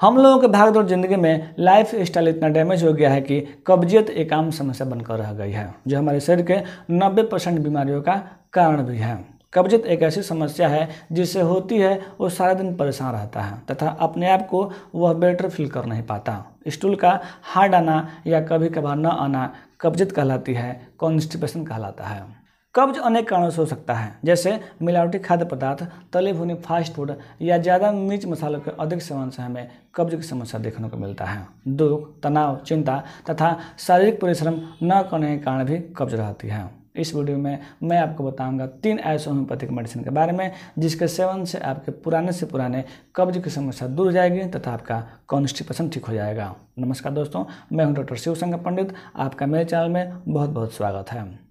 हम लोगों के भागदौड़ ज़िंदगी में लाइफ स्टाइल इतना डैमेज हो गया है कि कब्जियत एक आम समस्या बनकर रह गई है, जो हमारे शरीर के 90 परसेंट बीमारियों का कारण भी है। कब्जियत एक ऐसी समस्या है जिससे होती है वो सारा दिन परेशान रहता है, तथा अपने आप को वह बेटर फील कर नहीं पाता। स्टूल का हार्ड आना या कभी कभार न आना कब्जियत कहलाती है कॉन्स्टिपेशन कहलाता है। कब्ज अनेक कारणों से हो सकता है। जैसे मिलावटी खाद्य पदार्थ, तले भुने फास्ट फ़ूड या ज़्यादा मिर्च मसालों के अधिक सेवन से हमें कब्ज की समस्या देखने को मिलता है। दुख, तनाव, चिंता तथा शारीरिक परिश्रम न करने के कारण भी कब्ज रहती है। इस वीडियो में मैं आपको बताऊँगा तीन ऐसे होम्योपैथिक मेडिसिन के बारे में, जिसके सेवन से आपके पुराने से पुराने कब्ज की समस्या दूर हो जाएगी तथा आपका कॉन्स्टिपेशन ठीक हो जाएगा। नमस्कार दोस्तों, मैं हूँ डॉक्टर शिवशंकर पंडित। आपका मेरे चैनल में बहुत बहुत स्वागत है।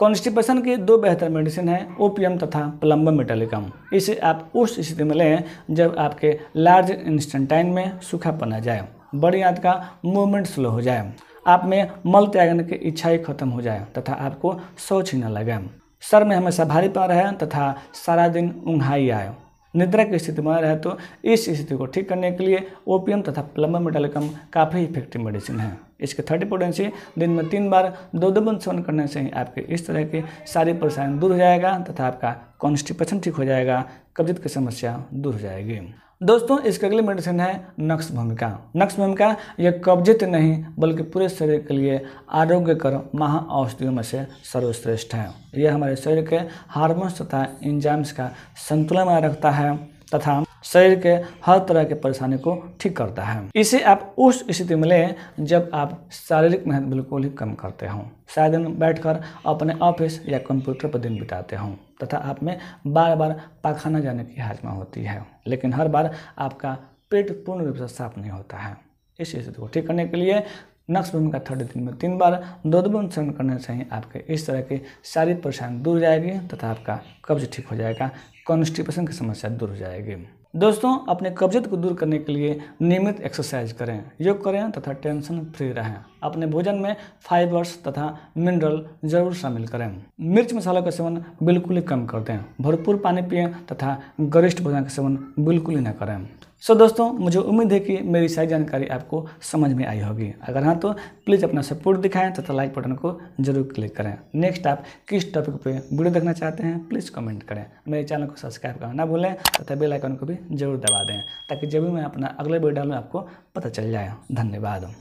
कॉन्स्टिपेशन की दो बेहतर मेडिसिन हैं ओपीएम तथा प्लम्बम मेटालिकम। इसे आप उस स्थिति में लें जब आपके लार्ज इंस्टेंटाइन में सूखापन आ जाए, बड़ी आंत का मूवमेंट स्लो हो जाए, आप में मल त्यागने की इच्छा ही खत्म हो जाए तथा आपको सोच ही न लगे। सर में हमेशा भारी पा रहे तथा सारा दिन उंघाई आए। निद्रा की स्थिति में रहे तो इस स्थिति को ठीक करने के लिए ओपीएम तथा प्लम्बम मेटालिकम काफ़ी इफ़ेक्टिव मेडिसिन है। इसके थर्टी पोटेंसी दिन में तीन बार दो दो बंद सेवन करने से ही आपके इस तरह की सारी परेशानी दूर हो जाएगा तथा आपका कॉन्स्टिपेशन ठीक हो जाएगा, कब्जियत की समस्या दूर हो जाएगी। दोस्तों, इसके अगली मेडिसिन है नक्स भूमिका। नक्स भूमिका यह कब्जियत नहीं, बल्कि पूरे शरीर के लिए आरोग्यकर महा औषधियों में से सर्वश्रेष्ठ है। यह हमारे शरीर के हार्मोन्स तथा इंजाम्स का संतुलन रखता है तथा शरीर के हर तरह के परेशानी को ठीक करता है। इसे आप उस स्थिति में लें जब आप शारीरिक मेहनत बिल्कुल ही कम करते हों। शायद दिन बैठकर अपने ऑफ़िस या कंप्यूटर पर दिन बिताते हों तथा आप में बार बार पाखाना जाने की हाजमा होती है। लेकिन हर बार आपका पेट पूर्ण रूप से साफ़ नहीं होता है। इस स्थिति को ठीक करने के लिए नक्स भूमि का थर्ड दिन में तीन बार दो दो सेवन करने से ही आपके इस तरह की सारी परेशानी दूर जाएगी तथा आपका कब्ज ठीक हो जाएगा, कॉन्स्टिपेशन की समस्या दूर हो जाएगी। दोस्तों, अपने कब्जियत को दूर करने के लिए नियमित एक्सरसाइज करें। योग करें तथा टेंशन फ्री रहें। अपने भोजन में फाइबर्स तथा मिनरल ज़रूर शामिल करें। मिर्च मसालों का सेवन बिल्कुल ही कम कर दें। भरपूर पानी पिएँ तथा गरिष्ठ भोजन का सेवन बिल्कुल ही न करें। सो दोस्तों, मुझे उम्मीद है कि मेरी सारी जानकारी आपको समझ में आई होगी। अगर हाँ तो प्लीज़ अपना सपोर्ट दिखाएँ तथा लाइक बटन को ज़रूर क्लिक करें। नेक्स्ट, आप किस टॉपिक पे वीडियो देखना चाहते हैं, प्लीज़ कमेंट करें। मेरे चैनल को सब्सक्राइब करना ना भूलें तथा बेल आइकन को भी ज़रूर दबा दें, ताकि जब भी मैं अपना अगले वीडियो डालूँ, आपको पता चल जाए। धन्यवाद।